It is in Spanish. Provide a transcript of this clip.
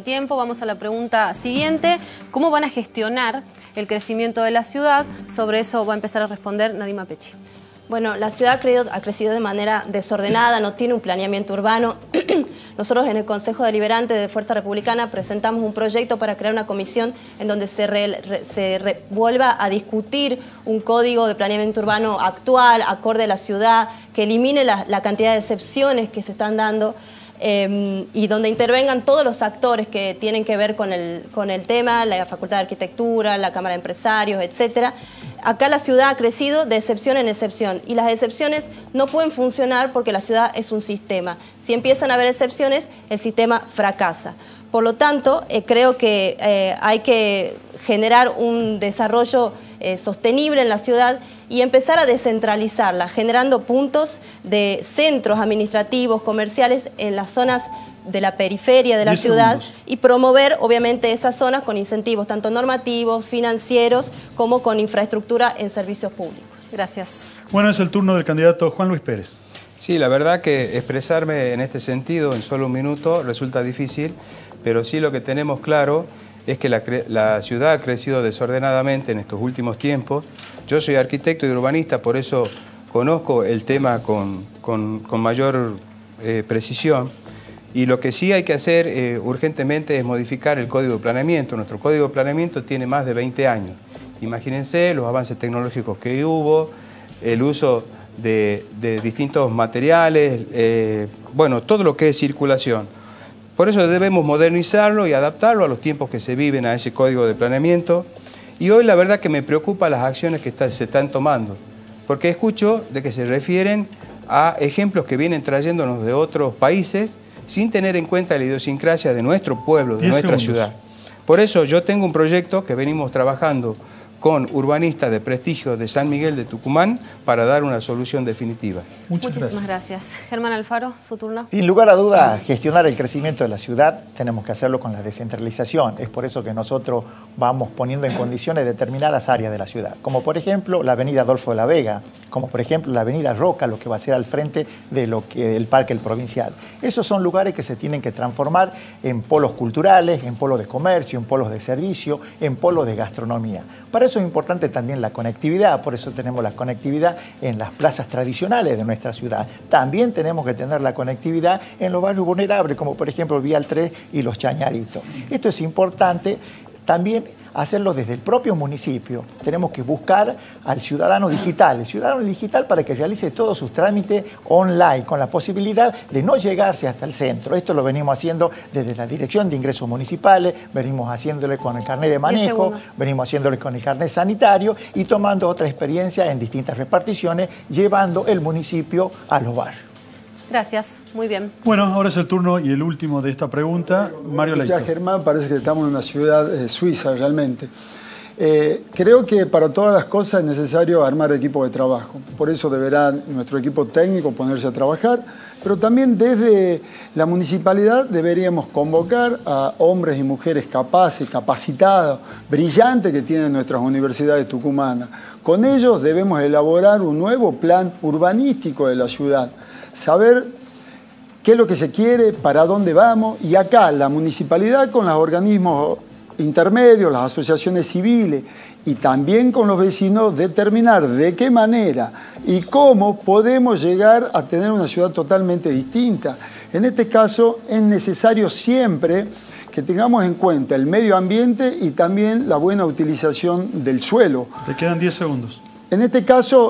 tiempo. Vamos a la pregunta siguiente. ¿Cómo van a gestionar el crecimiento de la ciudad? Sobre eso va a empezar a responder Nadima Pechi. Bueno, la ciudad ha crecido, ha crecido, de manera desordenada, no tiene un planeamiento urbano. Nosotros en el Consejo Deliberante de Fuerza Republicana presentamos un proyecto para crear una comisión en donde se, vuelva a discutir un código de planeamiento urbano actual, acorde a la ciudad, que elimine la cantidad de excepciones que se están dando Em, y donde intervengan todos los actores que tienen que ver con el, con el tema, la Facultad de Arquitectura, la Cámara de Empresarios, etcétera. Acá la ciudad ha crecido de excepción en excepción y las excepciones no pueden funcionar porque la ciudad es un sistema. Si empiezan a haber excepciones, el sistema fracasa. Por lo tanto, eh, creo que eh, hay que generar un desarrollo eh, sostenible en la ciudad y empezar a descentralizarla, generando puntos de centros administrativos, comerciales en las zonas de la periferia de la ciudad y promover obviamente esas zonas con incentivos tanto normativos, financieros, como con infraestructura en servicios públicos. Gracias. Bueno, es el turno del candidato Juan Luis Pérez. Sí, la verdad que expresarme en este sentido en solo un minuto resulta difícil, pero sí lo que tenemos claro es que la, ciudad ha crecido desordenadamente en estos últimos tiempos. Yo soy arquitecto y urbanista, por eso conozco el tema con, mayor eh, precisión. Y lo que sí hay que hacer eh, urgentemente es modificar el Código de Planeamiento. Nuestro Código de Planeamiento tiene más de 20 años. Imagínense los avances tecnológicos que hubo, el uso de, distintos materiales, eh, bueno, todo lo que es circulación. Por eso debemos modernizarlo y adaptarlo a los tiempos que se viven a ese código de planeamiento. Y hoy la verdad que me preocupa las acciones que se están tomando, porque escucho de que se refieren a ejemplos que vienen trayéndonos de otros países sin tener en cuenta la idiosincrasia de nuestro pueblo, de nuestra ciudad. Por eso yo tengo un proyecto que venimos trabajando con urbanistas de prestigio de San Miguel de Tucumán para dar una solución definitiva. Muchas Muchísimas gracias. Germán Alfaro, su turno. Sin lugar a duda, gestionar el crecimiento de la ciudad tenemos que hacerlo con la descentralización. Es por eso que nosotros vamos poniendo en condiciones determinadas áreas de la ciudad, como por ejemplo la avenida Adolfo de la Vega, como por ejemplo la avenida Roca, lo que va a ser al frente de lo que el Parque El Provincial. Esos son lugares que se tienen que transformar en polos culturales, en polos de comercio, en polos de servicio, en polos de gastronomía. Para eso es importante también la conectividad, por eso tenemos la conectividad en las plazas tradicionales de nuestra ciudad. También tenemos que tener la conectividad en los barrios vulnerables, como por ejemplo Vial 3 y los Chañaritos. Esto es importante también hacerlo desde el propio municipio. Tenemos que buscar al ciudadano digital, el ciudadano digital para que realice todos sus trámites online, con la posibilidad de no llegarse hasta el centro. Esto lo venimos haciendo desde la Dirección de Ingresos Municipales, venimos haciéndole con el carnet de manejo, venimos haciéndole con el carnet sanitario y tomando otra experiencia en distintas reparticiones, llevando el municipio a los barrios. Gracias, muy bien. Bueno, ahora es el turno y el último de esta pregunta. Mario Leito. Ya, Germán, parece que estamos en una ciudad eh, suiza realmente. Eh, creo que para todas las cosas es necesario armar equipo de trabajo. Por eso deberá nuestro equipo técnico ponerse a trabajar, pero también desde la municipalidad deberíamos convocar a hombres y mujeres capaces, capacitados, brillantes que tienen nuestras universidades tucumanas. Con ellos debemos elaborar un nuevo plan urbanístico de la ciudad saber qué es lo que se quiere, para dónde vamos, y acá la municipalidad con los organismos intermedios, las asociaciones civiles y también con los vecinos determinar de qué manera y cómo podemos llegar a tener una ciudad totalmente distinta. En este caso es necesario siempre que tengamos en cuenta el medio ambiente y también la buena utilización del suelo. Te quedan 10 segundos. En este caso...